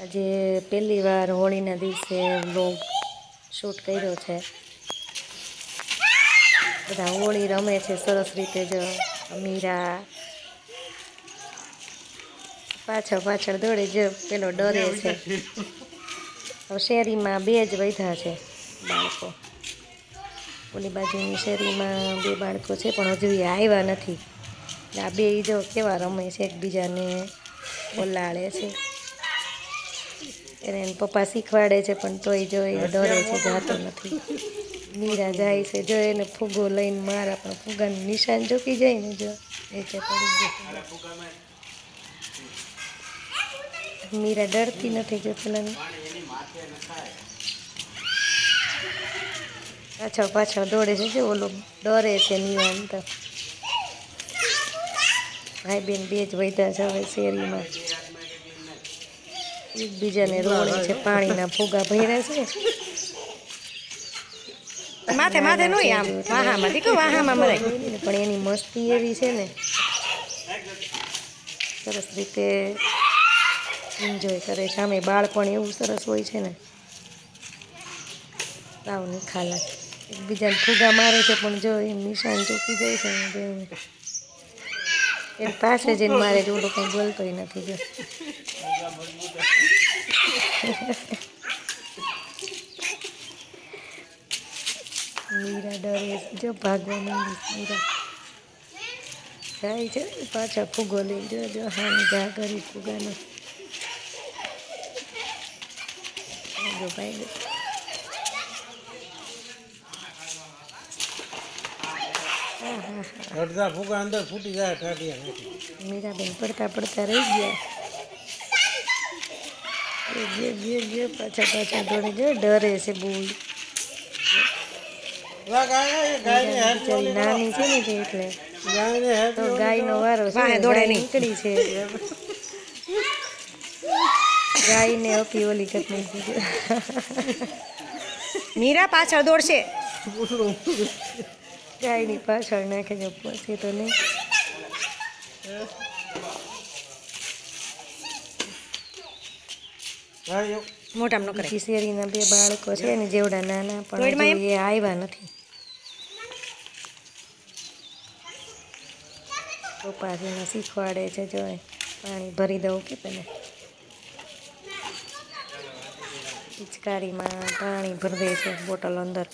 આજે પહેલી વાર હોળીના દિવસે વ્લોગ શૂટ કર્યો છે. બધા હોળી રમે છે, સરસ રીતે જ મીરા પાછળ પાછળ દોડે જ પેલો ડરે છે. હવે શેરીમાં બે જ વૈધા છે બાળકો. ઓલી બાજુની શેરીમાં બે બાળકો છે, પણ હજુ એ આવ્યા નથી. આ બે જો કેવા રમે છે, એકબીજાને બોલાડે છે. એને એના પપ્પા શીખવાડે છે પણ તોય જો એ ડરે છે જાતો નથી. મીરા જાય છે જો એને ફૂગો લઈને મારા પણ ફૂગાનું નિશાન ચૂકી જાય ને જો નીચે પડી ગયું. મીરા ડરતી નથી જો પેલાની પાછળ પાછળ દોડે છે જો ઓલો ડરે છે નિવાન તો. ભાઈ બેન બે જ વૈધા છે હવે શેરીમાં. એકબીજાને રોડે છે પાણીના ફુગા ભર્યા છે. માથે માથે નહીં આમ વાહામાં દીકરો વાહામાં મરાય. પણ એની મસ્તી એવી છે ને સરસ રીતે એન્જોય કરે છે. આમે બાળપણ એવું સરસ હોય છે ને સાવ નિખાલા એકબીજાને ફુગા મારે છે પણ જો એમ નિશાન ચૂકી જાય છે ને જો એને. પાસે જઈને મારે જોડો કંઈ બોલતોય નથી જો મીરા ડરે જો ભાગવા માંડી મીરા. જાય છે પાછા ફૂગો લઈ જો જો હા જા કરી ફુગાનો. જો ભાઈ અડધા ફૂગા અંદર ફૂટી જાય મીરાબેન પડતા પડતા રહી ગયા. પાછા પાછા દોડે જો ડરે છે બહુ. ગાય નાની છે ને તે એટલે. તો ગાયનો વારો છે દોડે નીકળી છે. ગાયને અપી ઓલી કરી મીરા પાછળ દોડશે. ગાયની પાછળ નાખે છે પછી તો નહીં. મોટામાં નો કરે શેરીના બે બાળકો છે ને જેવડા નાના પણ એ આવ્યા નથી. પપ્પા જેને શીખવાડે છે જો પાણી ભરી દઉં કે તને. પિચકારીમાં પાણી ભરી દે છે બોટલ અંદર.